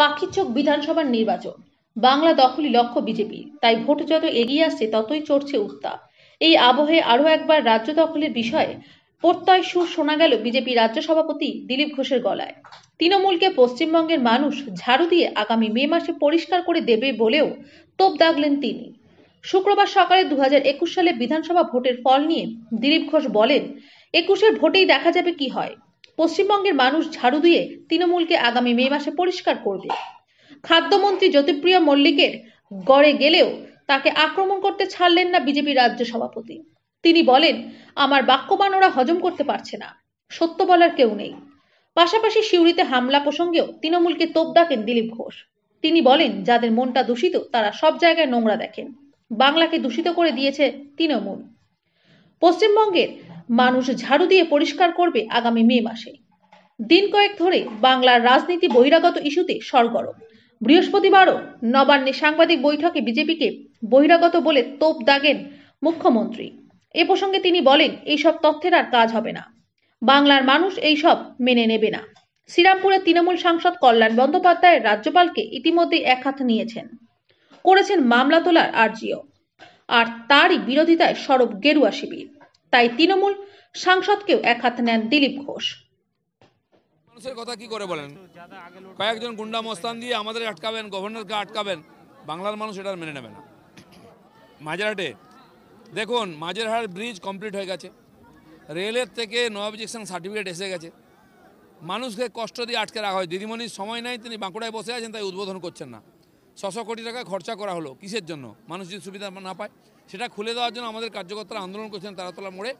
পাখিচোক বিধানসভার নির্বাচন। বাংলা দখলই লক্ষ্য বিজেপি। তাই ভোট যত এগিয়ে আসছে, ততই চড়ছে উত্তাপ। এই আবহে আরও একবার রাজ্য দখলের বিষয়ে প্রত্যয় সুর শোনা গেল বিজেপি রাজ্য সভাপতি দিলীপ ঘোষের গলায়। তৃণমূলকে পশ্চিমবঙ্গের মানুষ ঝাড়ু দিয়ে আগামী মে মাসে পরিষ্কার করে দেবে বলেও তোপ দাগলেন তিনি। শুক্রবার সকালে দু সালে বিধানসভা ভোটের ফল নিয়ে দিলীপ ঘোষ বলেন, একুশের ভোটেই দেখা যাবে কি হয়। পশ্চিমবঙ্গের মানুষ ঝাড়ু দিয়ে তৃণমূলকে আগামী মে মাসে পরিষ্কার করবে। খাদ্যমন্ত্রী জ্যোতিপ্রিয় মল্লিকের গড়ে গেলেও তাকে আক্রমণ করতে ছাড়লেন না বিজেপি রাজ্য সভাপতি। তিনি বলেন, আমার বাক্যবান ওরা হজম করতে পারছে না। সত্য বলার কেউ নেই। পাশাপাশি সিউড়িতে হামলা প্রসঙ্গেও তৃণমূলকে তোপ ডাকেন দিলীপ ঘোষ। তিনি বলেন, যাদের মনটা দূষিত, তারা সব জায়গায় নোংরা দেখেন। বাংলাকে দূষিত করে দিয়েছে তৃণমূল। পশ্চিমবঙ্গের মানুষ ঝাড়ু দিয়ে পরিষ্কার করবে আগামী মে মাসে। দিন কয়েক ধরে বাংলার রাজনীতি বহিরাগত ইস্যুতে সরগরম। বৃহস্পতিবারও নবান্নে সাংবাদিক বৈঠকে বিজেপিকে বহিরাগত বলে তোপ দাগেন মুখ্যমন্ত্রী। এ প্রসঙ্গে তিনি বলেন, এইসব তথ্যের আর কাজ হবে না। বাংলার মানুষ এইসব মেনে নেবে না। শ্রীরামপুরের তৃণমূল সাংসদ কল্যাণ বন্দ্যোপাধ্যায় রাজ্যপালকে ইতিমধ্যেই এক হাত নিয়েছেন। করেছেন মামলা তোলার আর্জিও। আর তারই বিরোধিতায় সরব গেরুয়া শিবির। তাই তৃণমূল সাংসদকেও এক হাত নেন দিলীপ ঘোষ। মানুষের কথা কি করে বলেন? কয়েকজন গুন্ডা মস্তান দিয়ে আমাদের আটকাবেন, গভর্নরকে আটকাবেন, বাংলার মানুষ এটা মেনে নেবে না। মাঝেরহাটে, দেখুন, মাঝেরহাট ব্রিজ কমপ্লিট হয়ে গেছে। রেলের থেকে নো অবজেকশন সার্টিফিকেট এসে গেছে। মানুষকে কষ্ট দিয়ে আটকে রাখা হয়। দিদিমণির সময় নাই, তিনি বাঁকুড়ায় বসে আছেন, তাই উদ্বোধন করছেন না। ছশো কোটি টাকা খরচা করা হলো। কিসের জন্য? মানুষ যদি সুবিধা না পায়, সেটা খুলে দেওয়ার জন্য আমাদের কার্যকর্তারা আন্দোলন করছেন তারাতলা মোড়ে।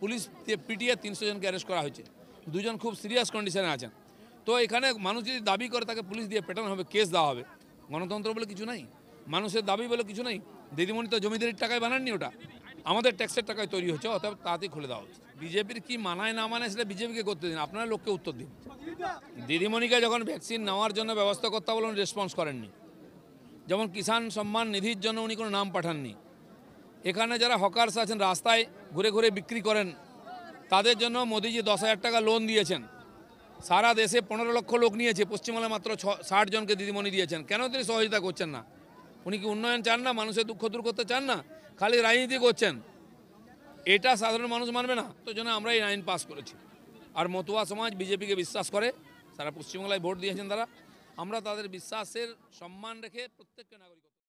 পুলিশ দিয়ে পিটিয়ে তিনশো জনকে অ্যারেস্ট করা হয়েছে। দুজন খুব সিরিয়াস কন্ডিশনে আছেন। তো এখানে মানুষ যদি দাবি করে, তাকে পুলিশ দিয়ে পেটানো হবে, কেস দেওয়া হবে। গণতন্ত্র বলে কিছু নাই। মানুষের দাবি বলে কিছু নেই। দিদিমণি তো জমিদারির টাকায় বানাননি ওটা। আমাদের ট্যাক্সের টাকায় তৈরি হচ্ছে অতএব তাড়াতাড়ি খুলে দেওয়া হচ্ছে। বিজেপির কি মানায় না মানায় সেটা বিজেপিকে করতে দিন। আপনারা লোককে উত্তর দিন। দিদিমণিকে যখন ভ্যাকসিন নেওয়ার জন্য ব্যবস্থা করতে বলুন রেসপন্স করেননি। যেমন কিষাণ সম্মান নিধির জন্য উনি কোনো নাম পাঠাননি। এখানে যারা হকার্স আছেন, রাস্তায় ঘুরে ঘুরে বিক্রি করেন, তাদের জন্য মোদিজি দশ হাজার টাকা লোন দিয়েছেন। সারা দেশে পনেরো লক্ষ লোক নিয়েছে পশ্চিমবাংলায় মাত্র ছ, ষাট জনকে দিদিমণি দিয়েছেন। কেন তিনি সহযোগিতা করছেন না? উনি কি উন্নয়ন চান না? মানুষের দুঃখ দূর করতে চান না? খালি রাজনীতি করছেন। এটা সাধারণ মানুষ মানবে না। তো জন্য আমরা এই আইন পাস করেছি। আর মতুয়া সমাজ বিজেপিকে বিশ্বাস করে, সারা পশ্চিমবাংলায় ভোট দিয়েছেন তারা। আমরা তাদের বিশ্বাসের সম্মান রেখে প্রত্যেককে নাগরিক